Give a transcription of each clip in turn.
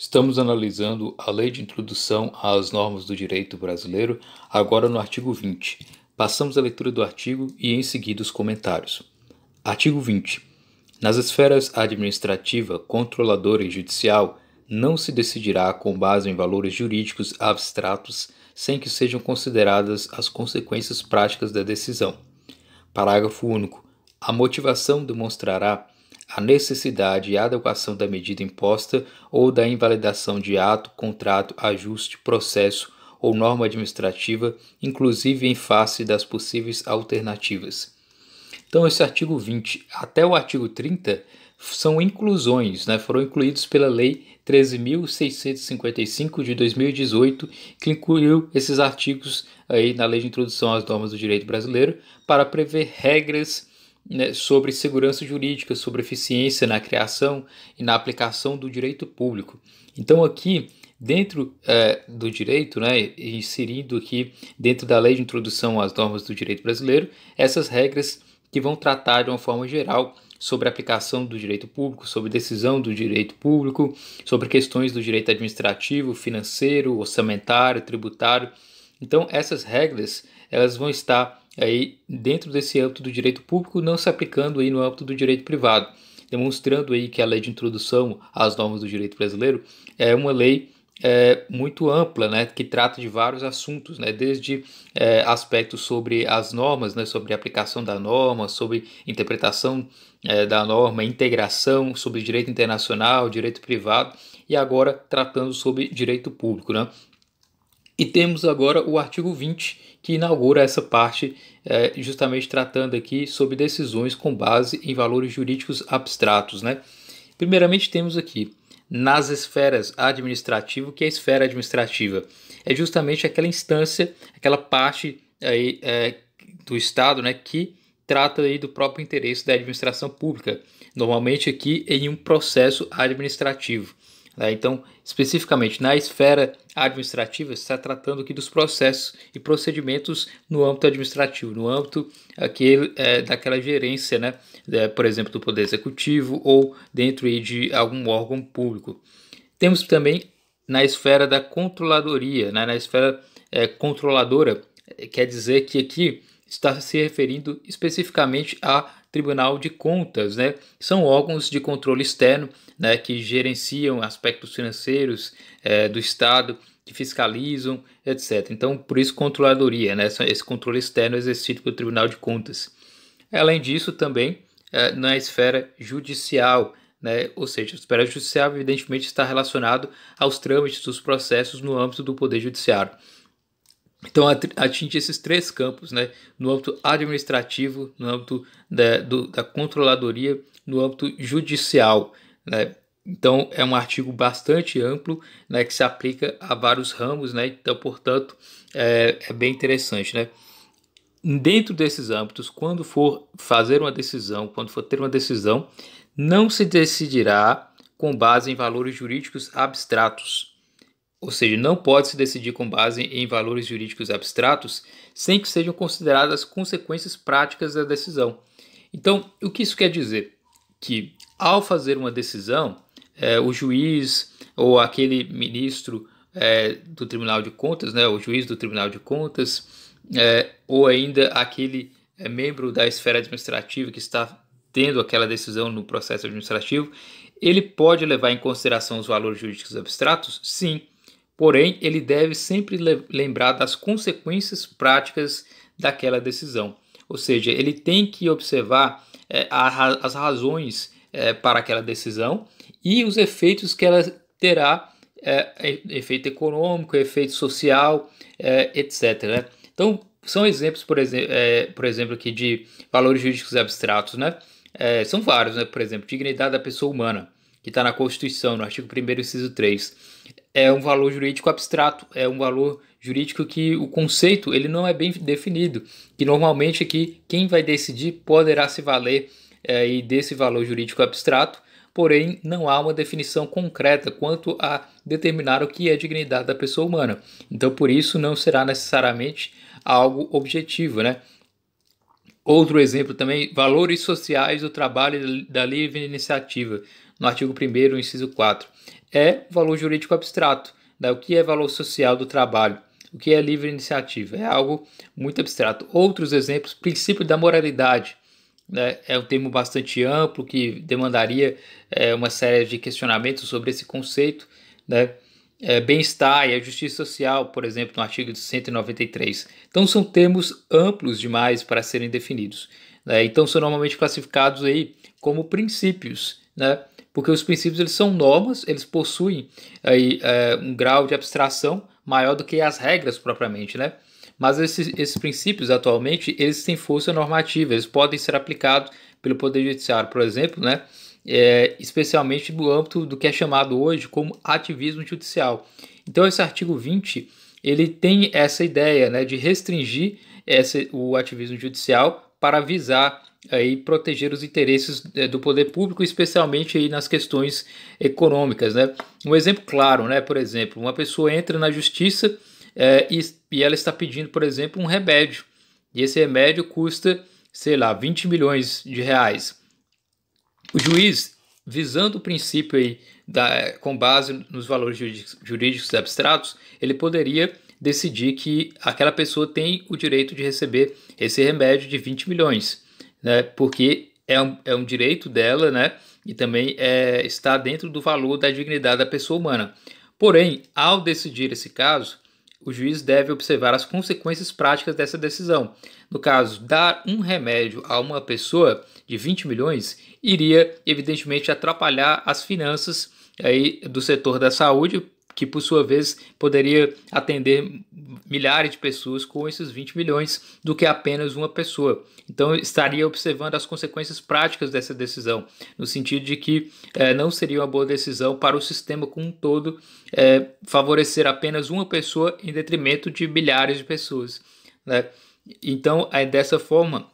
Estamos analisando a Lei de Introdução às Normas do Direito Brasileiro, agora no artigo 20. Passamos a leitura do artigo e em seguida os comentários. Artigo 20. Nas esferas administrativa, controladora e judicial, não se decidirá com base em valores jurídicos abstratos sem que sejam consideradas as consequências práticas da decisão. Parágrafo único. A motivação demonstrará a necessidade e adequação da medida imposta ou da invalidação de ato, contrato, ajuste, processo ou norma administrativa, inclusive em face das possíveis alternativas. Então, esse artigo 20 até o artigo 30 são inclusões, né? foram incluídos pela Lei 13.655 de 2018, que incluiu esses artigos aí na Lei de Introdução às Normas do Direito Brasileiro para prever regras né, sobre segurança jurídica, sobre eficiência na criação e na aplicação do direito público. Então, aqui, dentro é, do direito, né, inserindo aqui dentro da lei de introdução às normas do direito brasileiro, essas regras que vão tratar de uma forma geral sobre a aplicação do direito público, sobre decisão do direito público, sobre questões do direito administrativo, financeiro, orçamentário, tributário. Então, essas regras elas vão estar aí dentro desse âmbito do direito público, não se aplicando aí no âmbito do direito privado, demonstrando aí que a lei de introdução às normas do direito brasileiro é uma lei é, muito ampla, né, que trata de vários assuntos, né, desde é, aspectos sobre as normas, né, sobre aplicação da norma, sobre interpretação é, da norma, integração, sobre direito internacional, direito privado e agora tratando sobre direito público. Né. E temos agora o artigo 20, que inaugura essa parte, é, justamente tratando aqui sobre decisões com base em valores jurídicos abstratos. Né? Primeiramente, temos aqui nas esferas administrativas, que é a esfera administrativa é justamente aquela instância, aquela parte aí, é, do Estado né, que trata aí do próprio interesse da administração pública, normalmente aqui em um processo administrativo. Né? Então, especificamente na esfera administrativa, está tratando aqui dos processos e procedimentos no âmbito administrativo, no âmbito aquele, é, daquela gerência, né? É, por exemplo, do Poder Executivo ou dentro de algum órgão público. Temos também na esfera da controladoria, né? na esfera é, controladora, quer dizer que aqui está se referindo especificamente a Tribunal de Contas, né? São órgãos de controle externo, né, que gerenciam aspectos financeiros é, do Estado, que fiscalizam, etc. Então, por isso controladoria, né? Esse controle externo exercido pelo Tribunal de Contas. Além disso, também é, na esfera judicial, né? Ou seja, a esfera judicial evidentemente está relacionado aos trâmites dos processos no âmbito do Poder Judiciário. Então atinge esses três campos, né? no âmbito administrativo, no âmbito da, do, da controladoria, no âmbito judicial. Né? Então é um artigo bastante amplo, né, que se aplica a vários ramos, né? Então, portanto, é, é bem interessante, né? Dentro desses âmbitos, quando for fazer uma decisão, quando for ter uma decisão, não se decidirá com base em valores jurídicos abstratos, ou seja, não pode se decidir com base em valores jurídicos abstratos sem que sejam consideradas consequências práticas da decisão. Então, o que isso quer dizer? Que ao fazer uma decisão, é, o juiz ou aquele ministro é, do Tribunal de Contas, né, o juiz do Tribunal de Contas, é, ou ainda aquele membro da esfera administrativa que está tendo aquela decisão no processo administrativo, ele pode levar em consideração os valores jurídicos abstratos? Sim Porém, ele deve sempre lembrar das consequências práticas daquela decisão. Ou seja, ele tem que observar é, a, as razões é, para aquela decisão e os efeitos que ela terá, é, efeito econômico, efeito social, etc. Né? Então, são exemplos, por, exe por exemplo, aqui de valores jurídicos abstratos. Né? São vários, né? por exemplo, dignidade da pessoa humana que está na Constituição, no artigo 1 inciso 3, é um valor jurídico abstrato, é um valor jurídico que o conceito ele não é bem definido, que normalmente aqui quem vai decidir poderá se valer é, desse valor jurídico abstrato, porém não há uma definição concreta quanto a determinar o que é dignidade da pessoa humana. Então por isso não será necessariamente algo objetivo, né? Outro exemplo também, valores sociais do trabalho da livre iniciativa no artigo 1 inciso 4. é valor jurídico abstrato. Né? O que é valor social do trabalho? O que é livre iniciativa? É algo muito abstrato. Outros exemplos, princípio da moralidade. Né? É um termo bastante amplo que demandaria é, uma série de questionamentos sobre esse conceito. Né? É, Bem-estar e a justiça social, por exemplo, no artigo 193. Então, são termos amplos demais para serem definidos. Né? Então, são normalmente classificados aí como princípios. Né? Porque os princípios eles são normas, eles possuem aí, é, um grau de abstração maior do que as regras propriamente, né? Mas esses, esses princípios atualmente eles têm força normativa, eles podem ser aplicados pelo Poder Judiciário, por exemplo, né? É, especialmente no âmbito do que é chamado hoje como ativismo judicial. Então esse artigo 20 ele tem essa ideia né, de restringir esse, o ativismo judicial para visar aí proteger os interesses é, do poder público, especialmente aí nas questões econômicas, né? Um exemplo claro, né? Por exemplo, uma pessoa entra na justiça é, e, e ela está pedindo, por exemplo, um remédio e esse remédio custa, sei lá, 20 milhões de reais. O juiz, visando o princípio aí da, com base nos valores jurídicos abstratos, ele poderia decidir que aquela pessoa tem o direito de receber esse remédio de 20 milhões né? Porque é um, é um direito dela, né? E também é, está dentro do valor da dignidade da pessoa humana. Porém, ao decidir esse caso, o juiz deve observar as consequências práticas dessa decisão. No caso, dar um remédio a uma pessoa de 20 milhões iria, evidentemente, atrapalhar as finanças aí do setor da saúde, que por sua vez poderia atender milhares de pessoas com esses 20 milhões do que apenas uma pessoa. Então estaria observando as consequências práticas dessa decisão, no sentido de que é, não seria uma boa decisão para o sistema como um todo é, favorecer apenas uma pessoa em detrimento de milhares de pessoas. Né? Então, é, dessa forma,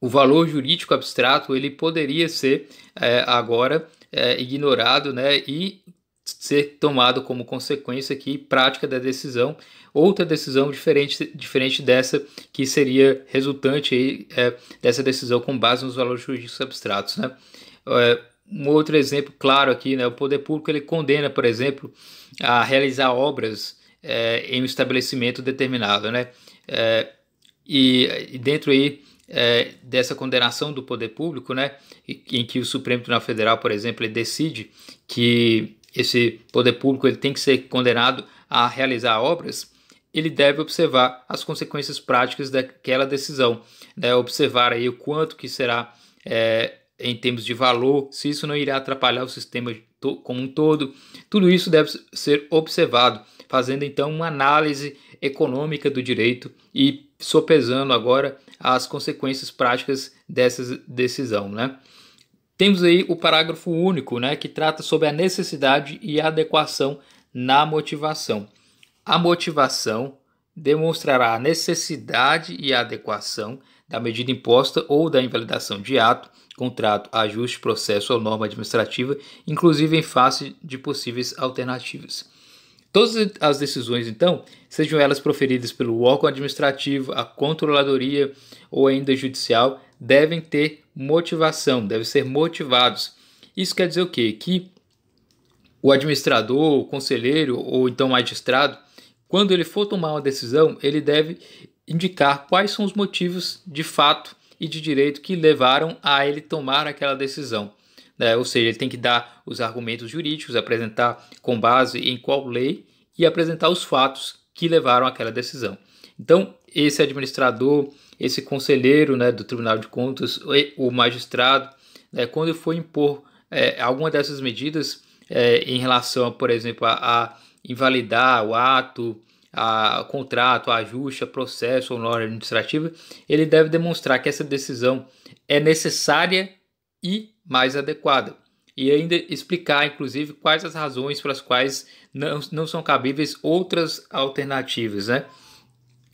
o valor jurídico abstrato ele poderia ser é, agora é, ignorado né, e ser tomado como consequência aqui prática da decisão, outra decisão diferente, diferente dessa que seria resultante aí, é, dessa decisão com base nos valores jurídicos abstratos. Né? É, um outro exemplo claro aqui, né, o poder público ele condena, por exemplo, a realizar obras é, em um estabelecimento determinado, né? É, e, e, dentro aí é, dessa condenação do poder público, né, em que o Supremo Tribunal Federal, por exemplo, decide que esse poder público ele tem que ser condenado a realizar obras, ele deve observar as consequências práticas daquela decisão, né? observar aí o quanto que será é, em termos de valor, se isso não irá atrapalhar o sistema como um todo, tudo isso deve ser observado, fazendo então uma análise econômica do direito e sopesando agora as consequências práticas dessa decisão, né? Temos aí o parágrafo único, né, que trata sobre a necessidade e adequação na motivação. A motivação demonstrará a necessidade e a adequação da medida imposta ou da invalidação de ato, contrato, ajuste, processo ou norma administrativa, inclusive em face de possíveis alternativas. Todas as decisões, então, sejam elas proferidas pelo órgão administrativo, a controladoria ou ainda judicial, devem ter motivação, devem ser motivados. Isso quer dizer o quê? Que o administrador, o conselheiro ou então magistrado, quando ele for tomar uma decisão, ele deve indicar quais são os motivos de fato e de direito que levaram a ele tomar aquela decisão. Né? Ou seja, ele tem que dar os argumentos jurídicos, apresentar com base em qual lei e apresentar os fatos que levaram àquela decisão. Então, esse administrador, esse conselheiro né, do Tribunal de Contas, o magistrado, né, quando for impor é, alguma dessas medidas é, em relação, por exemplo, a, a invalidar o ato, a contrato, a ajuste, processo ou norma administrativa, ele deve demonstrar que essa decisão é necessária e mais adequada. E ainda explicar, inclusive, quais as razões pelas quais não, não são cabíveis outras alternativas, né?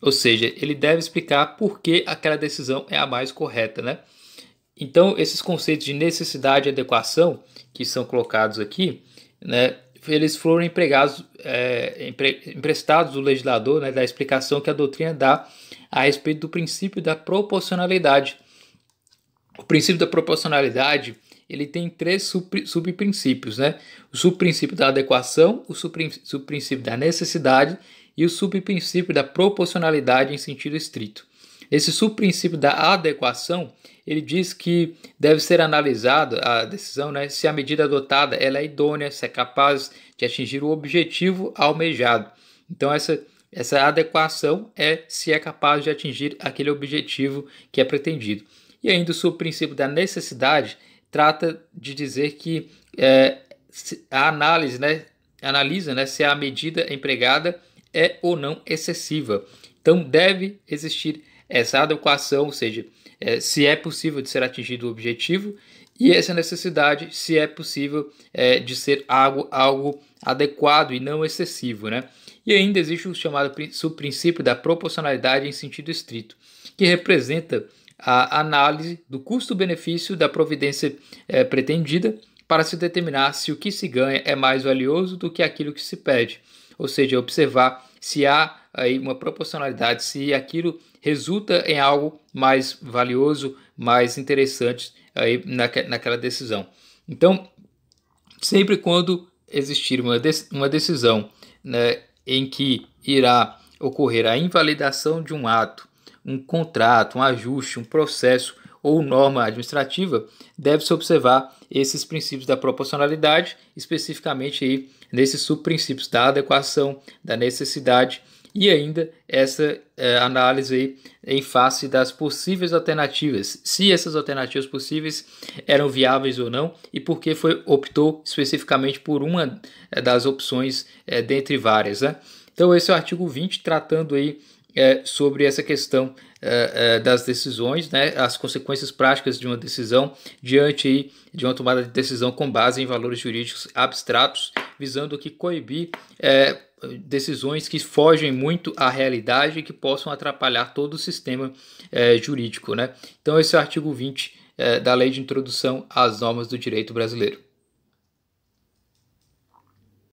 Ou seja, ele deve explicar por que aquela decisão é a mais correta, né? Então, esses conceitos de necessidade e adequação que são colocados aqui, né, eles foram empregados, é, empre, emprestados do legislador, né, da explicação que a doutrina dá a respeito do princípio da proporcionalidade. O princípio da proporcionalidade ele tem três subprincípios, né? O subprincípio da adequação, o subprincípio da necessidade e o subprincípio da proporcionalidade em sentido estrito. Esse subprincípio da adequação, ele diz que deve ser analisado a decisão, né, se a medida adotada ela é idônea, se é capaz de atingir o objetivo almejado. Então essa essa adequação é se é capaz de atingir aquele objetivo que é pretendido. E ainda o subprincípio da necessidade trata de dizer que é, a análise, né, analisa né, se a medida empregada é ou não excessiva. Então deve existir essa adequação, ou seja, é, se é possível de ser atingido o objetivo e essa necessidade, se é possível é, de ser algo, algo adequado e não excessivo, né? E ainda existe o chamado subprincípio da proporcionalidade em sentido estrito, que representa a análise do custo-benefício da providência é, pretendida para se determinar se o que se ganha é mais valioso do que aquilo que se pede, ou seja, observar se há aí uma proporcionalidade, se aquilo resulta em algo mais valioso, mais interessante aí naque, naquela decisão. Então, sempre quando existir uma, uma decisão né, em que irá ocorrer a invalidação de um ato, um contrato, um ajuste, um processo ou norma administrativa, deve-se observar esses princípios da proporcionalidade, especificamente aí nesses subprincípios da adequação, da necessidade e ainda essa é, análise aí em face das possíveis alternativas, se essas alternativas possíveis eram viáveis ou não e por que foi optou especificamente por uma é, das opções é, dentre várias. Né? Então esse é o artigo 20 tratando aí é, sobre essa questão é, é, das decisões, né, as consequências práticas de uma decisão diante de uma tomada de decisão com base em valores jurídicos abstratos, visando que coibir é, decisões que fogem muito à realidade e que possam atrapalhar todo o sistema é, jurídico. Né? Então, esse é o artigo 20 é, da Lei de Introdução às Normas do Direito Brasileiro.